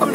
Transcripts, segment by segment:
Get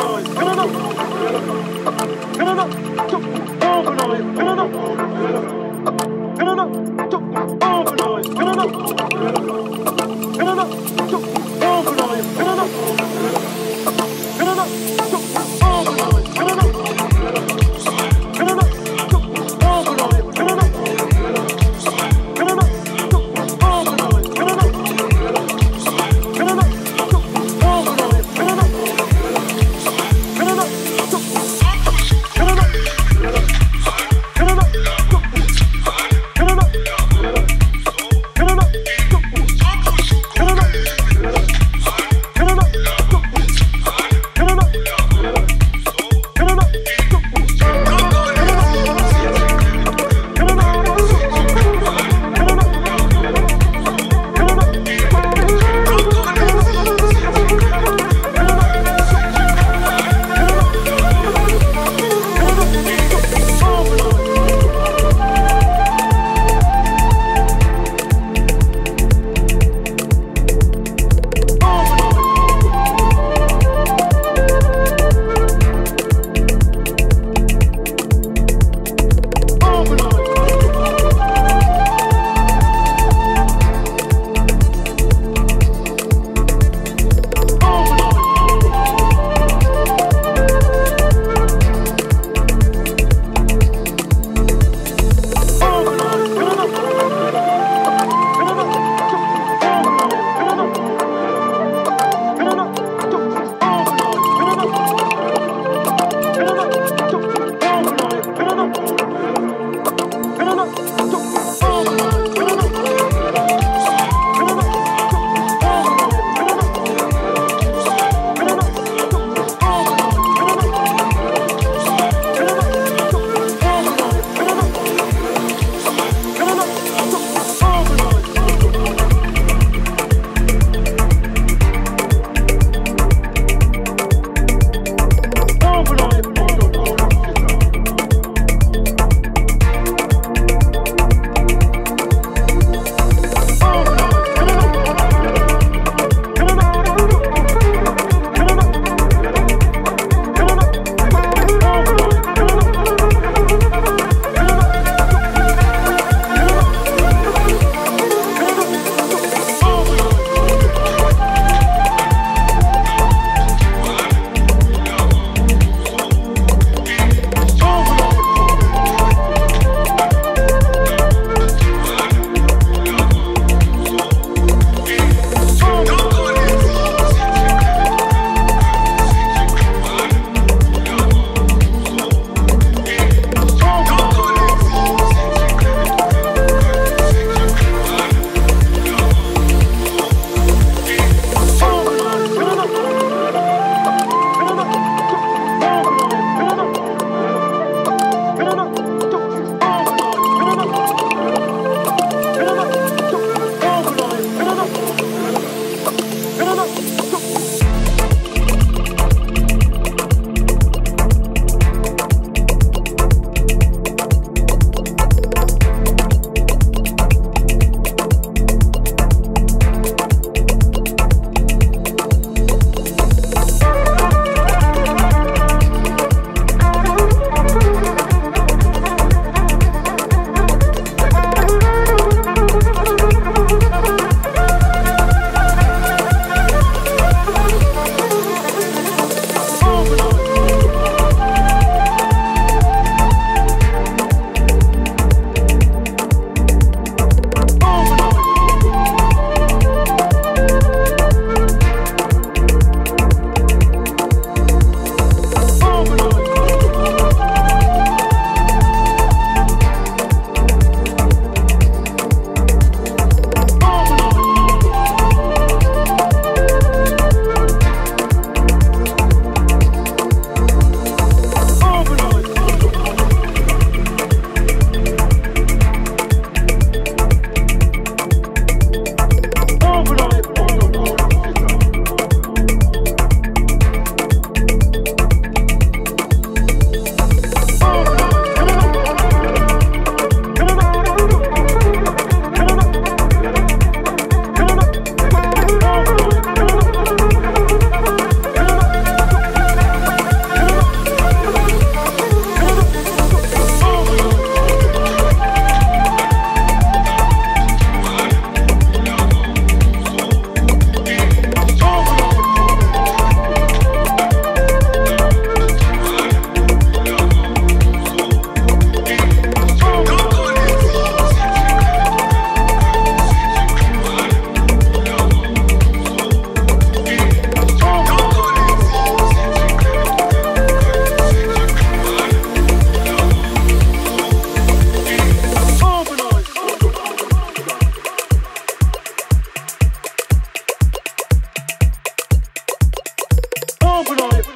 moving on it.